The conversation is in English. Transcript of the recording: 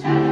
time.